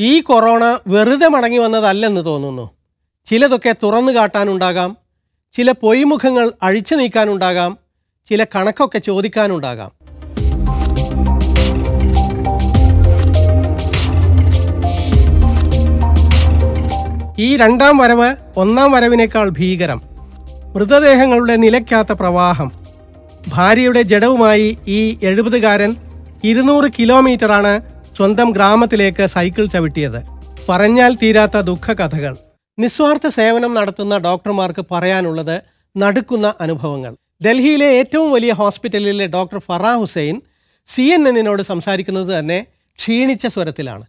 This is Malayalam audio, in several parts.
ഈ കൊറോണ വെറുതെ മടങ്ങി വന്നതല്ലെന്ന് തോന്നുന്നു. ചിലതൊക്കെ തുറന്നു കാട്ടാനുണ്ടാകാം. ചില പൊയ്മുഖങ്ങൾ അഴിച്ചു നീക്കാനുണ്ടാകാം. ചില കണക്കൊക്കെ ചോദിക്കാനുണ്ടാകാം. ഈ രണ്ടാം വരവ് ഒന്നാം വരവിനേക്കാൾ ഭീകരം. മൃതദേഹങ്ങളുടെ നിലയ്ക്കാത്ത പ്രവാഹം. ഭാര്യയുടെ ജഡവുമായി ഈ എഴുപതുകാരൻ ഇരുന്നൂറ് കിലോമീറ്ററാണ് സ്വന്തം ഗ്രാമത്തിലേക്ക് സൈക്കിൾ ചവിട്ടിയത്. പറഞ്ഞാൽ തീരാത്ത ദുഃഖകഥകൾ. നിസ്വാർത്ഥ സേവനം നടത്തുന്ന ഡോക്ടർമാർക്ക് പറയാനുള്ളത് നടുക്കുന്ന അനുഭവങ്ങൾ. ഡൽഹിയിലെ ഏറ്റവും വലിയ ഹോസ്പിറ്റലിലെ doctor Farah Hussain C N എന്നിനോട് സംസാരിക്കുന്നത് തന്നെ ക്ഷീണിച്ച സ്വരത്തിലാണ്.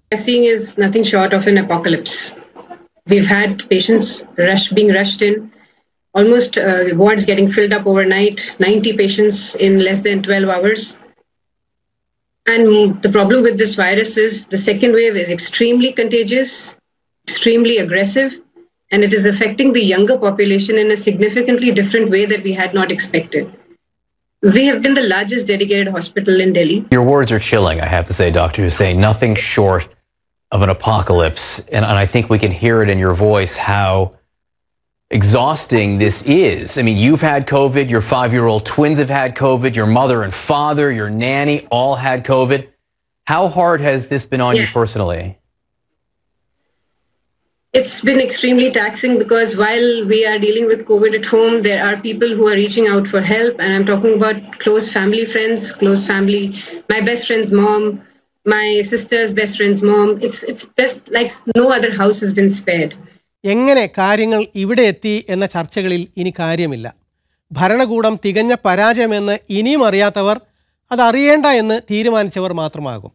We've had patients rush being rushed in, almost uh, wards getting filled up overnight, 90 patients in less than 12 hours. And the problem with this virus is the second wave is extremely contagious, extremely aggressive, and it is affecting the younger population in a significantly different way that we had not expected. We have been the largest dedicated hospital in Delhi. Your words are chilling, I have to say, Dr. Hussein. Nothing short of an apocalypse. And, and I think we can hear it in your voice how exhausting this is. I mean, you've had COVID, your five year old twins have had COVID, your mother and father, your nanny all had COVID. How hard has this been on you Yes. personally? It's been extremely taxing because while we are dealing with COVID at home, there are people who are reaching out for help. And I'm talking about close family friends, close family, my best friend's mom, my sister's best friend's mom. It's, it's just like no other house has been spared. എങ്ങനെ കാര്യങ്ങൾ ഇവിടെ എത്തി എന്ന ചർച്ചകളിൽ ഇനി കാര്യമില്ല. ഭരണകൂടം തികഞ്ഞ പരാജയമെന്ന് ഇനിയും അറിയാത്തവർ അതറിയേണ്ട എന്ന് തീരുമാനിച്ചവർ മാത്രമാകും.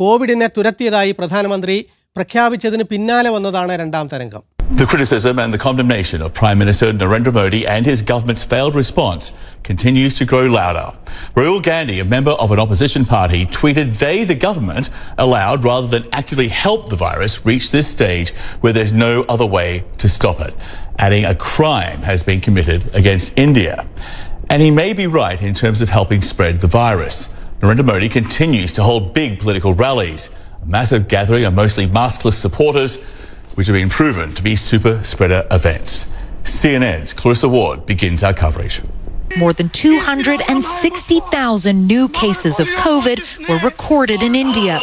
കോവിഡിനെ തുരത്തിയതായി പ്രധാനമന്ത്രി പ്രഖ്യാപിച്ചതിന് പിന്നാലെ വന്നതാണ് രണ്ടാം തരംഗം. The criticism and the condemnation of Prime Minister Narendra Modi and his government's failed response continues to grow louder. Rahul Gandhi, a member of an opposition party, tweeted they, the government, allowed rather than actively help the virus reach this stage where there's no other way to stop it, adding a crime has been committed against India. And he may be right in terms of helping spread the virus. Narendra Modi continues to hold big political rallies, a massive gathering of mostly maskless supporters which have been proven to be super spreader events. CNN's Clarissa Ward begins our coverage. More than 260,000 new cases of COVID were recorded in India.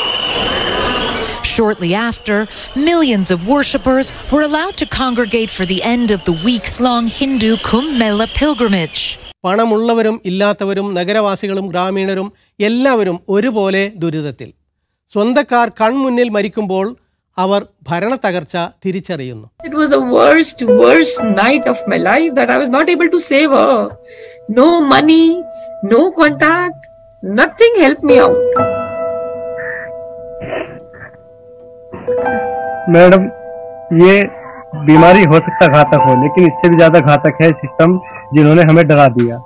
Shortly after, millions of worshippers were allowed to congregate for the end of the weeks long Hindu Kumbh Mela pilgrimage. പണമുള്ളവരും ഇല്ലാത്തവരും നഗരവാസികളും ഗ്രാമീണരും എല്ലാവരും ഒരുപോലെ ദുരിതത്തിൽ സ്വന്തക്കാർ കൺമുന്നിൽ മരിക്കുമ്പോൾ അവർ ഭരണത്തകർച്ച തിരിച്ചറിയുന്നു It was the worst, worst night of my life that I was not able to save her. No money, no contact, nothing helped me out. Madam ये बीमारी हो सकता घातक हो लेकिन इससे भी ज्यादा घातक है सिस्टम जिन्होंने हमें डरा दिया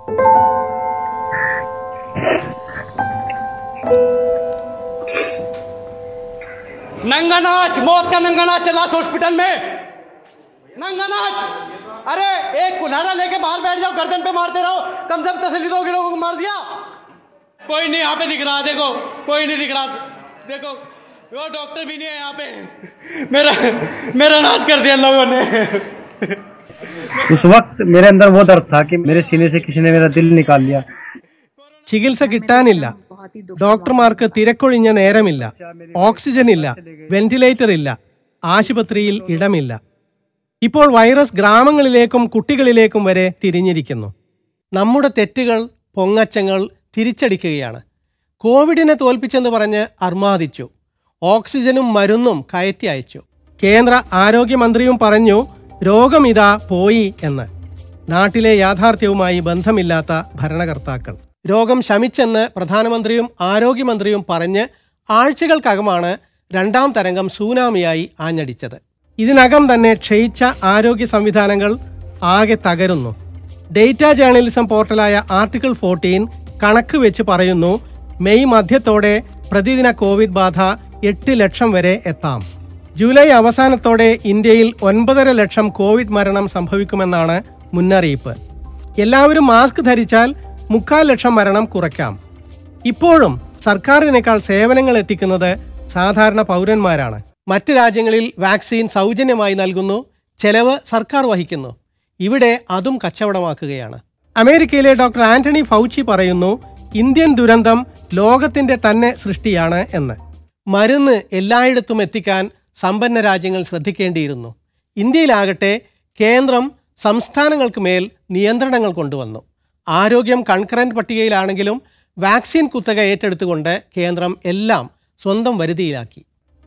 नंगा नाच मौत का नंगा नाच चला था हॉस्पिटल में नंगा नाच अरे एक कुल्हाड़ा लेके बाहर बैठ जाओ गर्दन पे मारते रहो कम से कम तसली दो लोगों को मार दिया कोई नहीं यहाँ पे दिख रहा देखो कोई नहीं दिख रहा देखो वो डॉक्टर भी नहीं है यहाँ पे मेरा मेरा नाच कर दिया लोगों ने उस वक्त मेरे अंदर वो दर्द था कि मेरे सीने से किसी ने मेरा दिल निकाल लिया ചികിത്സ കിട്ടാനില്ല ഡോക്ടർമാർക്ക് തിരക്കൊഴിഞ്ഞ നേരമില്ല ഓക്സിജൻ ഇല്ല വെന്റിലേറ്റർ ഇല്ല ആശുപത്രിയിൽ ഇടമില്ല. ഇപ്പോൾ വൈറസ് ഗ്രാമങ്ങളിലേക്കും കുട്ടികളിലേക്കും വരെ തിരിഞ്ഞിരിക്കുന്നു. നമ്മുടെ തെറ്റുകൾ പൊങ്ങച്ചങ്ങൾ തിരിച്ചടിക്കുകയാണ്. കോവിഡിനെ തോൽപ്പിച്ചെന്ന് പറഞ്ഞ് അർമാദിച്ചു. ഓക്സിജനും മരുന്നും കയറ്റി അയച്ചു. കേന്ദ്ര ആരോഗ്യമന്ത്രിയും പറഞ്ഞു രോഗമിതാ പോയി എന്ന്. നാട്ടിലെ യാഥാർത്ഥ്യവുമായി ബന്ധമില്ലാത്ത ഭരണകർത്താക്കൾ. രോഗം ശമിച്ചെന്ന് പ്രധാനമന്ത്രിയും ആരോഗ്യമന്ത്രിയും പറഞ്ഞ് ആഴ്ചകൾക്കകമാണ് രണ്ടാം തരംഗം സൂനാമിയായി ആഞ്ഞടിച്ചത്. ഇതിനകം തന്നെ ക്ഷയിച്ച ആരോഗ്യ സംവിധാനങ്ങൾ ആകെ തകരുന്നു. ഡേറ്റ ജേർണലിസം പോർട്ടലായ ആർട്ടിക്കിൾ ഫോർട്ടീൻ കണക്ക് വെച്ച് പറയുന്നു മെയ് മധ്യത്തോടെ പ്രതിദിന കോവിഡ് ബാധ എട്ട് ലക്ഷം വരെ എത്താം. ജൂലൈ അവസാനത്തോടെ ഇന്ത്യയിൽ ഒൻപതര ലക്ഷം കോവിഡ് മരണം സംഭവിക്കുമെന്നാണ് മുന്നറിയിപ്പ്. എല്ലാവരും മാസ്ക് ധരിച്ചാൽ മുക്കാൽ ലക്ഷം മരണം കുറയ്ക്കാം. ഇപ്പോഴും സർക്കാരിനേക്കാൾ സേവനങ്ങൾ എത്തിക്കുന്നത് സാധാരണ പൗരന്മാരാണ്. മറ്റ് രാജ്യങ്ങളിൽ വാക്സിൻ സൗജന്യമായി നൽകുന്നു ചെലവ് സർക്കാർ വഹിക്കുന്നു. ഇവിടെ അതും കച്ചവടമാക്കുകയാണ്. അമേരിക്കയിലെ ഡോക്ടർ ആന്റണി ഫൗച്ചി പറയുന്നു ഇന്ത്യൻ ദുരന്തം ലോകത്തിന്റെ തന്നെ സൃഷ്ടിയാണ് എന്ന്. മരുന്ന് എല്ലായിടത്തും എത്തിക്കാൻ സമ്പന്ന രാജ്യങ്ങൾ ശ്രദ്ധിക്കേണ്ടിയിരുന്നു. ഇന്ത്യയിലാകട്ടെ കേന്ദ്രം സംസ്ഥാനങ്ങൾക്ക് മേൽ നിയന്ത്രണങ്ങൾ കൊണ്ടുവന്നു. ആരോഗ്യം കൺകറന്റ് പട്ടികയിലാണെങ്കിലും വാക്സിൻ കുത്തക ഏറ്റെടുത്തുകൊണ്ട് കേന്ദ്രം എല്ലാം സ്വന്തം വരുതിയിലാക്കി.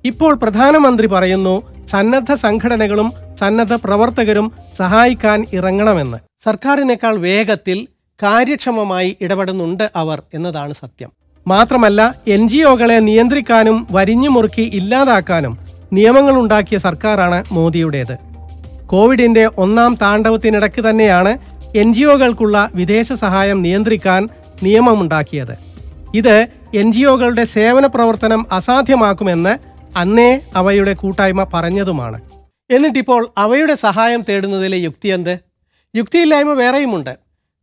ഇപ്പോൾ പ്രധാനമന്ത്രി പറയുന്നു സന്നദ്ധ സംഘടനകളും സന്നദ്ധ പ്രവർത്തകരും സഹായിക്കാൻ ഇറങ്ങണമെന്ന്. സർക്കാരിനേക്കാൾ വേഗത്തിൽ കാര്യക്ഷമമായി ഇടപെടുന്നുണ്ട് അവർ എന്നതാണ് സത്യം. മാത്രമല്ല എൻ ജി ഒകളെ നിയന്ത്രിക്കാനും വരിഞ്ഞു മുറുക്കി ഇല്ലാതാക്കാനും നിയമങ്ങൾ ഉണ്ടാക്കിയ സർക്കാരാണ് മോദിയുടേത്. കോവിഡിന്റെ ഒന്നാം താണ്ഡവത്തിനിടയ്ക്ക് തന്നെയാണ് എൻ ജി ഒകൾക്കുള്ള വിദേശ സഹായം നിയന്ത്രിക്കാൻ നിയമമുണ്ടാക്കിയത്. ഇത് എൻ ജി ഒകളുടെ സേവന പ്രവർത്തനം അസാധ്യമാക്കുമെന്ന് അന്നേ അവയുടെ കൂട്ടായ്മ പറഞ്ഞതുമാണ്. എന്നിട്ടിപ്പോൾ അവയുടെ സഹായം തേടുന്നതിലെ യുക്തി എന്ത്? യുക്തിയില്ലായ്മ വേറെയുമുണ്ട്.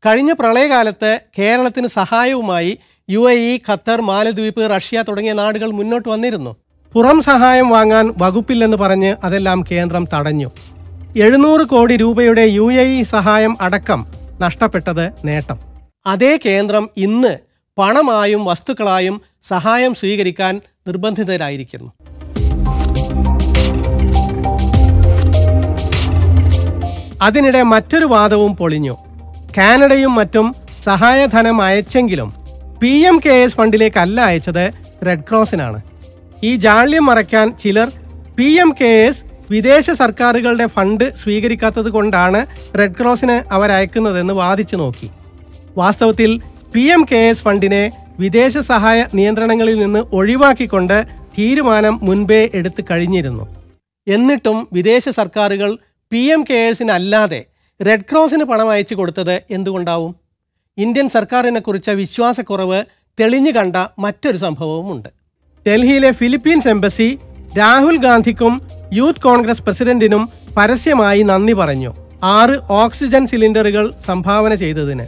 കഴിഞ്ഞ പ്രളയകാലത്ത് കേരളത്തിന് സഹായവുമായി യു എ ഇ ഖത്തർ മാലദ്വീപ് റഷ്യ തുടങ്ങിയ നാടുകൾ മുന്നോട്ട് വന്നിരുന്നു. പുറം സഹായം വാങ്ങാൻ വകുപ്പില്ലെന്ന് പറഞ്ഞ് അതെല്ലാം കേന്ദ്രം തടഞ്ഞു. എഴുന്നൂറ് കോടി രൂപയുടെ യു എ ഇ സഹായം അടക്കം നഷ്ടപ്പെട്ടത് നേട്ടം. അതേ കേന്ദ്രം ഇന്ന് പണമായും വസ്തുക്കളായും സഹായം സ്വീകരിക്കാൻ നിർബന്ധിതരായിരിക്കുന്നു. അതിനിടെ മറ്റൊരു വാദവും പൊളിഞ്ഞു. കാനഡയും മറ്റും സഹായധനം അയച്ചെങ്കിലും പി എം കെ എസ് ഫണ്ടിലേക്കല്ല അയച്ചത് റെഡ് ക്രോസിനാണ്. ഈ ജാള്യം മറയ്ക്കാൻ ചിലർ പി എം കെ എസ് വിദേശ സർക്കാരുകളുടെ ഫണ്ട് സ്വീകരിക്കാത്തത് കൊണ്ടാണ് റെഡ് ക്രോസിന് അവരയക്കുന്നതെന്ന് വാദിച്ചു നോക്കി. വാസ്തവത്തിൽ പി എം കെ എസ് ഫണ്ടിനെ വിദേശ സഹായ നിയന്ത്രണങ്ങളിൽ നിന്ന് ഒഴിവാക്കിക്കൊണ്ട് തീരുമാനം മുൻപേ എടുത്തു കഴിഞ്ഞിരുന്നു. എന്നിട്ടും വിദേശ സർക്കാരുകൾ പി എം കെയേഴ്സിനല്ലാതെ റെഡ് ക്രോസിന് പണം അയച്ചു കൊടുത്തത് എന്തുകൊണ്ടാവും? ഇന്ത്യൻ സർക്കാരിനെ കുറിച്ച വിശ്വാസക്കുറവ് തെളിഞ്ഞു കണ്ട മറ്റൊരു സംഭവവുമുണ്ട്. ഡൽഹിയിലെ ഫിലിപ്പീൻസ് എംബസി രാഹുൽ ഗാന്ധിക്കും യൂത്ത് കോൺഗ്രസ് പ്രസിഡന്റിനും പരസ്യമായി നന്ദി പറഞ്ഞു. ആറ് ഓക്സിജൻ സിലിണ്ടറുകൾ സംഭാവന ചെയ്തതിന്.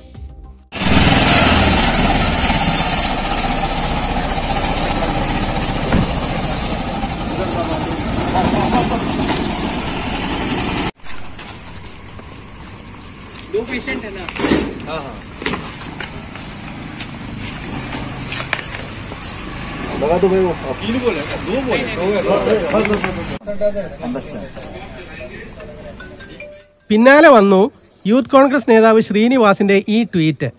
പിന്നാലെ വന്നു യൂത്ത് കോൺഗ്രസ് നേതാവ് ശ്രീനിവാസിന്റെ ഈ ട്വീറ്റ്.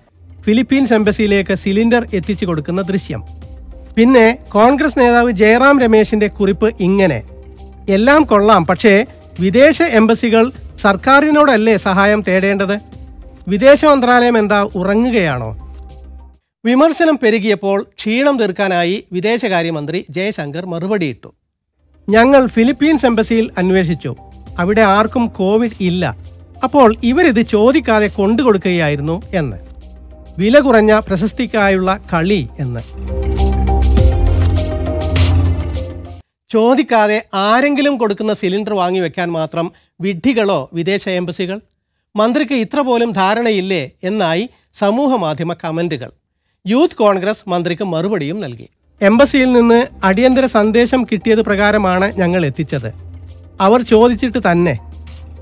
ഫിലിപ്പീൻസ് എംബസിയിലേക്ക് സിലിണ്ടർ എത്തിച്ചു കൊടുക്കുന്ന ദൃശ്യം. പിന്നെ കോൺഗ്രസ് നേതാവ് ജയറാം രമേശിന്റെ കുറിപ്പ് ഇങ്ങനെ. എല്ലാം കൊള്ളാം പക്ഷേ വിദേശ എംബസികൾ സർക്കാരിനോടല്ലേ സഹായം തേടേണ്ടത്? വിദേശ മന്ത്രാലയം എന്താ ഉറങ്ങുകയാണോ? വിമർശനം പെരുകിയപ്പോൾ ക്ഷീണം തീർക്കാനായി വിദേശകാര്യമന്ത്രി ജയശങ്കർ മറുപടിയിട്ടു. ഞങ്ങൾ ഫിലിപ്പീൻസ് എംബസിയിൽ അന്വേഷിച്ചു. അവിടെ ആർക്കും കോവിഡ് ഇല്ല. അപ്പോൾ ഇവരിത് ചോദിക്കാതെ കൊണ്ടുകൊടുക്കുകയായിരുന്നു എന്ന്. വില കുറഞ്ഞ പ്രശസ്തിക്കായുള്ള കളി എന്ന്. ചോദിക്കാതെ ആരെങ്കിലും കൊടുക്കുന്ന സിലിണ്ടർ വാങ്ങി വെക്കാൻ മാത്രം വിഡ്ഢികളോ വിദേശ എംബസികൾ? മന്ത്രിക്ക് ഇത്ര പോലും ധാരണയില്ലേ? എന്നായി സമൂഹ മാധ്യമ കമന്റുകൾ. യൂത്ത് കോൺഗ്രസ് മന്ത്രിക്ക് മറുപടിയും നൽകി. എംബസിയിൽ നിന്ന് അടിയന്തര സന്ദേശം കിട്ടിയത് പ്രകാരമാണ് ഞങ്ങൾ എത്തിച്ചത്. അവർ ചോദിച്ചിട്ട് തന്നെ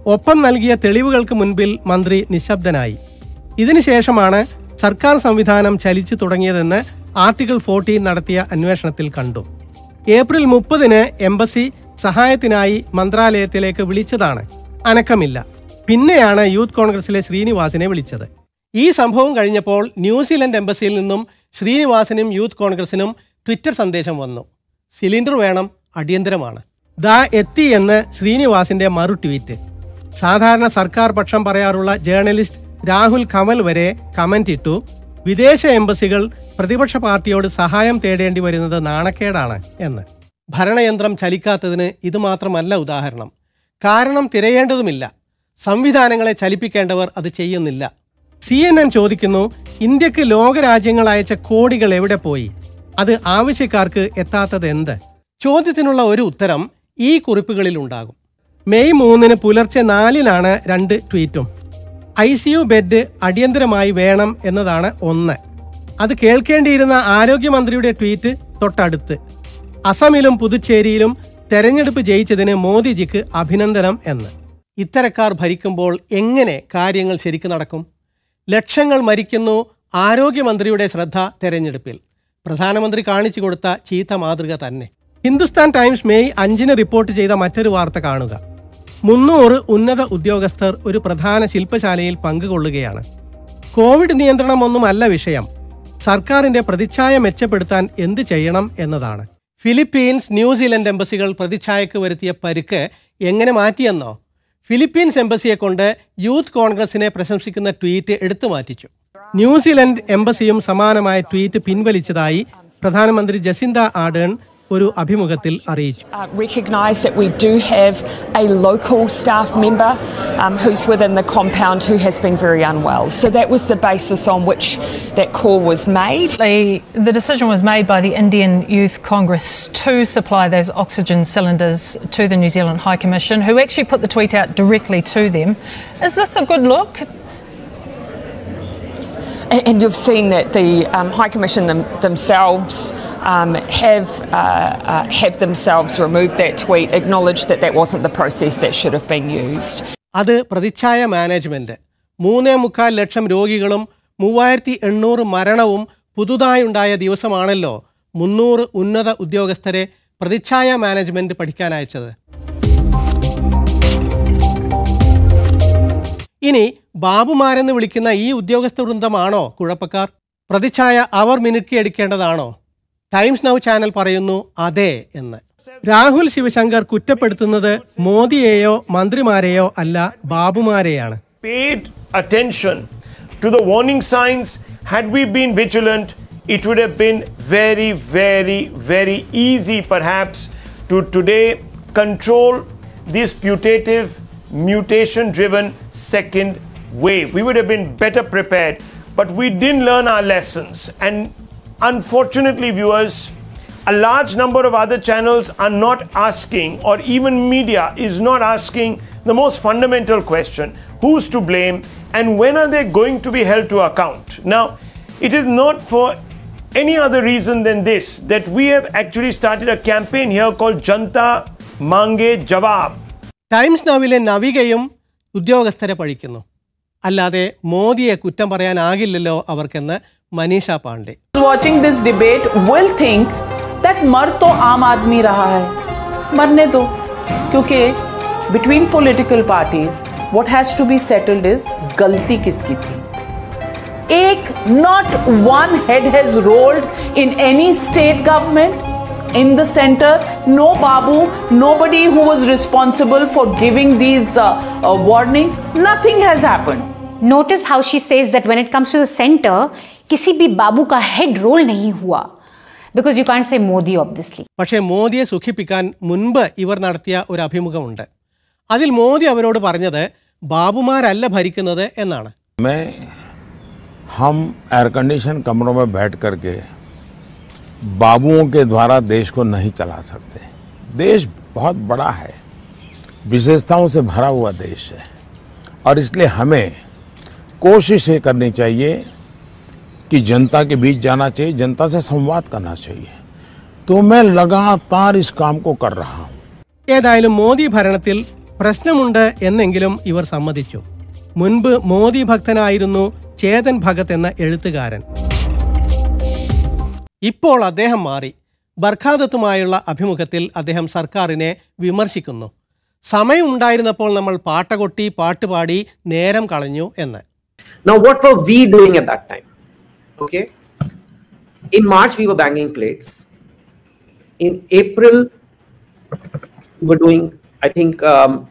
ഒപ്പം നൽകിയ തെളിവുകൾക്ക് മുൻപിൽ മന്ത്രി നിശബ്ദനായി. ഇതിനുശേഷമാണ് സർക്കാർ സംവിധാനം ചലിച്ചു തുടങ്ങിയതെന്ന് ആർട്ടിക്കിൾ ഫോർട്ടീൻ നടത്തിയ അന്വേഷണത്തിൽ കണ്ടു. ഏപ്രിൽ മുപ്പതിന് എംബസി സഹായത്തിനായി മന്ത്രാലയത്തിലേക്ക് വിളിച്ചതാണ്. അനക്കമില്ല. പിന്നെയാണ് യൂത്ത് കോൺഗ്രസിലെ ശ്രീനിവാസിനെ വിളിച്ചത്. ഈ സംഭവം കഴിഞ്ഞപ്പോൾ ന്യൂസിലൻഡ് എംബസിയിൽ നിന്നും ശ്രീനിവാസനും യൂത്ത് കോൺഗ്രസിനും ട്വിറ്റർ സന്ദേശം വന്നു. സിലിണ്ടർ വേണം അടിയന്തരമാണ്. ദാ എത്തി എന്ന് ശ്രീനിവാസിന്റെ മറു ട്വീറ്റ്. സാധാരണ സർക്കാർ പക്ഷം പറയാറുള്ള ജേർണലിസ്റ്റ് രാഹുൽ കമൽ വരെ കമന്റ് ഇട്ടു വിദേശ എംബസികൾ പ്രതിപക്ഷ പാർട്ടിയോട് സഹായം തേടേണ്ടി വരുന്നത് നാണക്കേടാണ് എന്ന്. ഭരണയന്ത്രം ചലിക്കാത്തതിന് ഇത് മാത്രമല്ല ഉദാഹരണം. കാരണം തിരയേണ്ടതുമില്ല. സംവിധാനങ്ങളെ ചലിപ്പിക്കേണ്ടവർ അത് ചെയ്യുന്നില്ല. സി എൻ എൻ ചോദിക്കുന്നു ഇന്ത്യയ്ക്ക് ലോകരാജ്യങ്ങൾ അയച്ച കോടികൾ എവിടെ പോയി? അത് ആവശ്യക്കാർക്ക് എത്താത്തത് എന്ത്? ചോദ്യത്തിനുള്ള ഒരു ഉത്തരം ഈ കുറിപ്പുകളിൽ ഉണ്ടാകും. മെയ് മൂന്നിന് പുലർച്ചെ നാലിനാണ് രണ്ട് ട്വീറ്റും. ഐ സി യു ബെഡ് അടിയന്തരമായി വേണം എന്നതാണ് ഒന്ന്. അത് കേൾക്കേണ്ടിയിരുന്ന ആരോഗ്യമന്ത്രിയുടെ ട്വീറ്റ് തൊട്ടടുത്ത്. അസമിലും പുതുച്ചേരിയിലും തെരഞ്ഞെടുപ്പ് ജയിച്ചതിന് മോദിജിക്ക് അഭിനന്ദനം എന്ന്. ഇത്തരക്കാർ ഭരിക്കുമ്പോൾ എങ്ങനെ കാര്യങ്ങൾ ശരിക്കു നടക്കും? ലക്ഷങ്ങൾ മരിക്കുന്നു ആരോഗ്യമന്ത്രിയുടെ ശ്രദ്ധ തെരഞ്ഞെടുപ്പിൽ. പ്രധാനമന്ത്രി കാണിച്ചു കൊടുത്ത ചീത്ത മാതൃക തന്നെ. ഹിന്ദുസ്ഥാൻ ടൈംസ് മെയ് അഞ്ചിന് റിപ്പോർട്ട് ചെയ്ത മറ്റൊരു വാർത്ത കാണുക. മുന്നൂറ് ഉന്നത ഉദ്യോഗസ്ഥർ ഒരു പ്രധാന ശില്പശാലയിൽ പങ്കുകൊള്ളുകയാണ്. കോവിഡ് നിയന്ത്രണമൊന്നുമല്ല വിഷയം. സർക്കാരിന്റെ പ്രതിച്ഛായ മെച്ചപ്പെടുത്താൻ എന്ത് ചെയ്യണം എന്നതാണ്. ഫിലിപ്പീൻസ് ന്യൂസിലൻഡ് എംബസികൾ പ്രതിച്ഛായക്ക് വരുത്തിയ പരുക്ക് എങ്ങനെ മാറ്റിയെന്നോ? ഫിലിപ്പീൻസ് എംബസിയെ കൊണ്ട് യൂത്ത് കോൺഗ്രസിനെ പ്രശംസിക്കുന്ന ട്വീറ്റ് എടുത്തു മാറ്റിച്ചു. ന്യൂസിലൻഡ് എംബസിയും സമാനമായ ട്വീറ്റ് പിൻവലിച്ചതായി പ്രധാനമന്ത്രി Jacinda Ardern ഒരു അഭിമുഖത്തിൽ അറിയിച്ചു uh, recognise that we do have a local staff member um, who's within the compound who has been very unwell. So that was the basis on which that call was made. The, the decision was made by the Indian Youth Congress to supply those oxygen cylinders to the New Zealand High Commission, who actually put the tweet out directly to them. Is this a good look? And, you've seen that the um, High Commission them, themselves um, have uh, uh, have themselves removed that tweet, acknowledged that that wasn't the process that should have been used. അത് പ്രതിച്ഛായ മാനേജ്മെന്റ് മൂന്നേ മുക്കാൽ ലക്ഷം രോഗികളും മൂവായിരത്തി എണ്ണൂറ് മരണവും പുതുതായുണ്ടായ ദിവസമാണല്ലോ മുന്നൂറ് ഉന്നത ഉദ്യോഗസ്ഥരെ പ്രതിച്ഛായ മാനേജ്മെന്റ് പഠിക്കാൻ അയച്ചത് ഇനി ബാബുമാരെന്ന് വിളിക്കുന്ന ഈ ഉദ്യോഗസ്ഥ വൃന്ദമാണോ കുഴപ്പക്കാർ? പ്രതിച്ഛായ അവർ മിനുക്കി എടുക്കേണ്ടതാണോ? ടൈംസ് നൗ ചാനൽ പറയുന്നു അതെ എന്ന്. രാഹുൽ ശിവശങ്കർ കുറ്റപ്പെടുത്തുന്നത് മോദിയെയോ മന്ത്രിമാരെയോ അല്ല ബാബുമാരെയാണ്. It would have been very, very, very easy perhaps to today control this putative, mutation driven second wave. We would have been better prepared, but we didn't learn our lessons. And unfortunately, viewers, a large number of other channels are not asking, or even media is not asking the most fundamental question who's to blame and when are they going to be held to account? Now, it is not for any other reason than this that we have actually started a campaign here called Janta Mange Jawab. Times നവിലെ നവികയും ഉദ്യോഗസ്ഥരെ പഴിക്കുന്നു അല്ലാതെ മോദിയെ കുറ്റം പറയാനാകില്ലല്ലോ അവർക്കെന്ന് Manisha Pandey watching this debate will think that मर तो आम आदमी रहा है मरने दो क्योंकि between political parties what has to be settled is गलती किसकी थी एक not one head has rolled in any state government in the center no babu nobody who was responsible for giving these uh, uh, warnings nothing has happened Notice how she says that when it comes to the center, किसी भी बाबू का हेड रोल नहीं हुआ because you can't say Modi obviously പക്ഷേ മോദിയെ സുഖിപ്പിക്കാൻ മുൻപ് ഇവർ നടത്തിയ ഒരു അഭിമുഖമുണ്ട് അതിൽ മോദി അവരോട് പറഞ്ഞത് ബാബുമാരല്ല ഭരിക്കുന്നത് എന്നാണ് में हम एयर कंडीशन कमरों में बैठ करके बाबुओं के द्वारा देश को नहीं चला सकते देश बहुत बड़ा है विशेषताओं से भरा हुआ देश है और इसलिए हमें कोशिश ये करनी चाहिए कि जनता के बीच जाना चाहिए जनता से संवाद करना चाहिए तो मैं लगातार इस काम को कर रहा हूँ ഏതായാലും മോദി ഭരണത്തിൽ പ്രശ്നമുണ്ട് എന്നെങ്കിലും ഇവർ സമ്മതിച്ചു മുൻപ് മോദി ഭക്തനായിരുന്നു ചേതൻ ഭഗത് എന്ന എഴുത്തുകാരൻ ഇപ്പോൾ അദ്ദേഹം മാറി ബർഖാദത്തുമായുള്ള അഭിമുഖത്തിൽ അദ്ദേഹം സർക്കാരിനെ വിമർശിക്കുന്നു സമയമുണ്ടായിരുന്നപ്പോൾ നമ്മൾ പാട്ടകൊട്ടി പാട്ടുപാടി നേരം കളഞ്ഞു എന്ന് Now, what were we doing at that time? Okay. In March, we were banging plates. In April, we were doing, I think, um,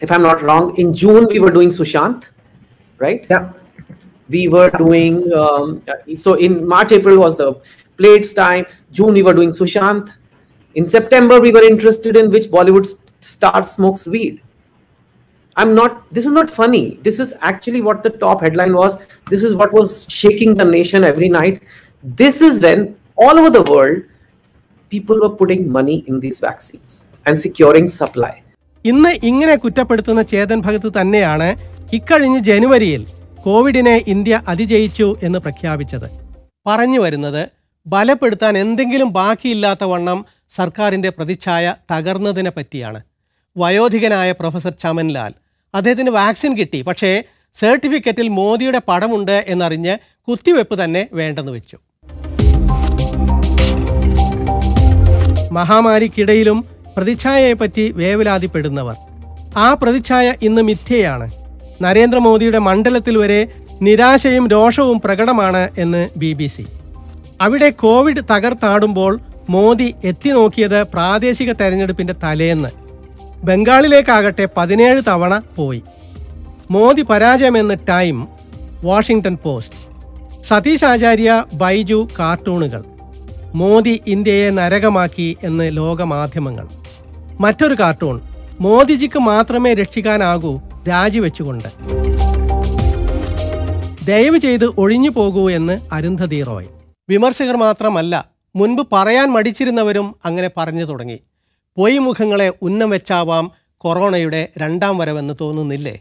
if I'm not wrong, in June, we were doing Sushant, right? Yeah. We were doing, um, so in March, April was the plates time. June, we were doing Sushant. In September, we were interested in which Bollywood st- star smokes weed. I'm not, this is not funny. This is actually what the top headline was. This is what was shaking the nation every night. This is when all over the world, people were putting money in these vaccines and securing supply. ഇന്ന് ഇങ്ങനെ കുറ്റപ്പെടുത്തുന്ന ചേതൻ ഭഗത് തന്നെയാണ് ഇക്കഴിഞ്ഞ ജനുവരിയിൽ കോവിഡിനെ ഇന്ത്യ അതിജയിച്ചു എന്ന് പ്രഖ്യാപിച്ചത് പറഞ്ഞു വരുന്നത് ബലപ്പെടുത്താൻ എന്തെങ്കിലും ബാക്കിയില്ലാത്ത വണ്ണം സർക്കാരിന്റെ പ്രതിച്ഛായ തകർന്നതിനെ പറ്റിയാണ് വയോധികനായ പ്രൊഫസർ ചമൻലാൽ അദ്ദേഹത്തിന് വാക്സിൻ കിട്ടി. പക്ഷേ സർട്ടിഫിക്കറ്റിൽ മോദിയുടെ പടമുണ്ട് എന്നറിഞ്ഞ് കുത്തിവെപ്പ് തന്നെ വേണ്ടെന്ന് വെച്ചു. മഹാമാരിക്കിടയിലും പ്രതിച്ഛായയെപ്പറ്റി വേവലാതിപ്പെടുന്നവർ. ആ പ്രതിച്ഛായ ഇന്ന് മിഥ്യയാണ്. നരേന്ദ്രമോദിയുടെ മണ്ഡലത്തിൽ വരെ നിരാശയും രോഷവും പ്രകടമാണ് എന്ന് ബി ബി സി. അവിടെ കോവിഡ് തകർത്താടുമ്പോൾ മോദി എത്തി നോക്കിയത് പ്രാദേശിക തെരഞ്ഞെടുപ്പിന്റെ തലേന്ന്. ബംഗാളിലേക്കാകട്ടെ പതിനേഴ് തവണ പോയി. Modi പരാജയമെന്ന് Time Washington Post. Satish Acharya Baiju കാർട്ടൂണുകൾ. Modi ഇന്ത്യയെ നരകമാക്കി എന്ന് ലോകമാധ്യമങ്ങൾ. മറ്റൊരു കാർട്ടൂൺ മോദിജിക്ക് മാത്രമേ രക്ഷിക്കാനാകൂ രാജിവെച്ചുകൊണ്ട്. ദയവ് ചെയ്ത് ഒഴിഞ്ഞു പോകൂ എന്ന് അരുന്ധതി റോയ്. വിമർശകർ മാത്രമല്ല മുൻപ് പറയാൻ മടിച്ചിരുന്നവരും അങ്ങനെ പറഞ്ഞു തുടങ്ങി. പൊയ്മുഖങ്ങളെ ഉന്നം വെച്ചാവാം കൊറോണയുടെ രണ്ടാം വരവെന്ന് തോന്നുന്നില്ലേ?